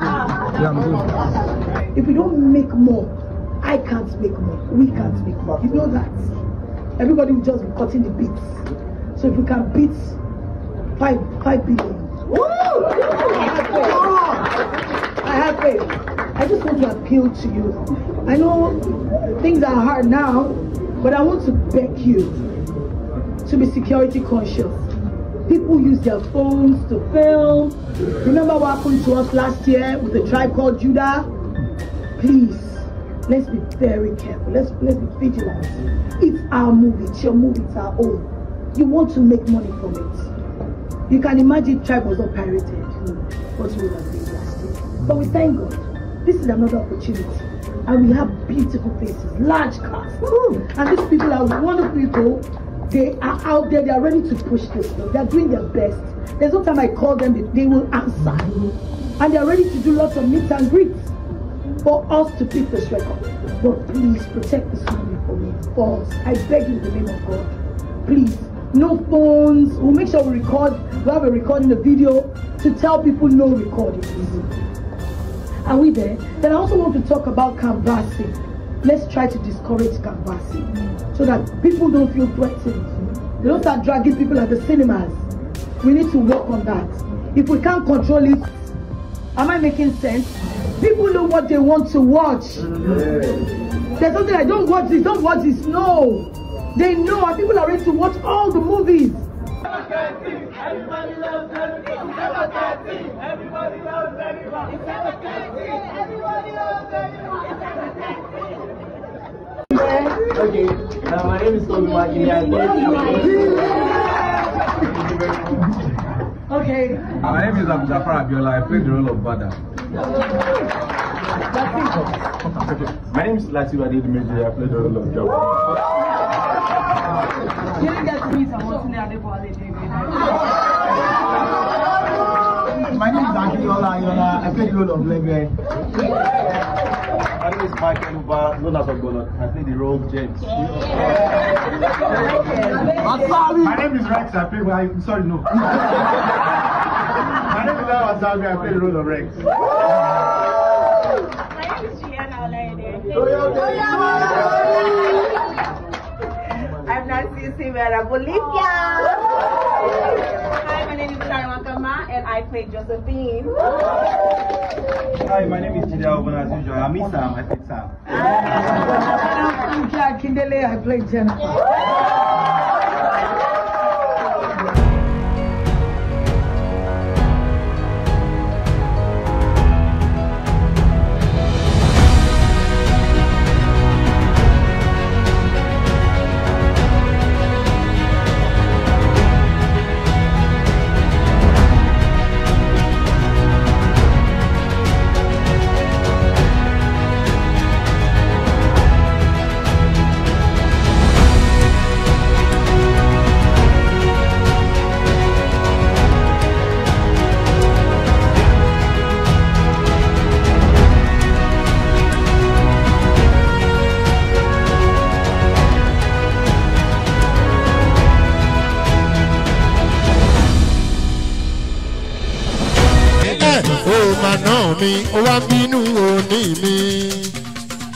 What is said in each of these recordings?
Yeah, I'm good. If we don't make more, I can't make more. We can't make more. You know that. Everybody will just be cutting the beats. So if we can beat five five billion. I have faith. I just want to appeal to you. I know things are hard now, but I want to beg you to be security conscious. People use their phones to film. Remember what happened to us last year with the tribe called Judah? Please, let's be very careful. Let's let's be vigilant. It's our movie, it's your movie, it's our own. You want to make money from it. You can imagine tribe was not pirated. What we last year. But we thank God. This is another opportunity. And we have beautiful faces, large cars. And these people are wonderful people. They are out there, they are ready to push this. They are doing their best. There's no time I call them, they, will answer. And they are ready to do lots of meet and greets for us to beat this record. But please protect this movie for me, for us. I beg you in the name of God. Please, no phones. We'll make sure we record. We'll have a recording the video to tell people no recording. Are we there? Then I also want to talk about canvassing. Let's try to discourage canvassing so that people don't feel threatened. They don't start dragging people at the cinemas. We need to work on that. If we can't control it, am I making sense? People know what they want to watch. There's something I don't watch this, don't watch this. No. They know and people are ready to watch all the movies. Everybody loves everyone. Everybody loves everyone. Okay, uh, my name is Toby Wakili. I Okay. My name is Abu Jafar Abiola. I play the role of Bada. My name is Lateef Adedimeji. I play the role of Jabba. You didn't get to meet someone the. My name is Akinola Ayola. I play the role of Lebe. My name is Michael Uba, known as Ogbono. I play the role of James. My name is Rex. I play. I'm sorry, no. My name is Lawa Salvi. I play the role of Rex. My name is Juliana Olayode. I'm Nancy Silvera Bolivia. Hi, my name is Karen Wakama and I play Josephine. Hi, my name is Jide Obona. As usual, I'm Sam. I play Sam. I'm Jack Kindele. I play Jenifa. bẹ́ẹ̀ ó máa ná mi ó wá bínú òní mi.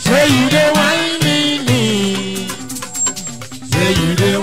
ṣé you dey wine me ni ṣé you dey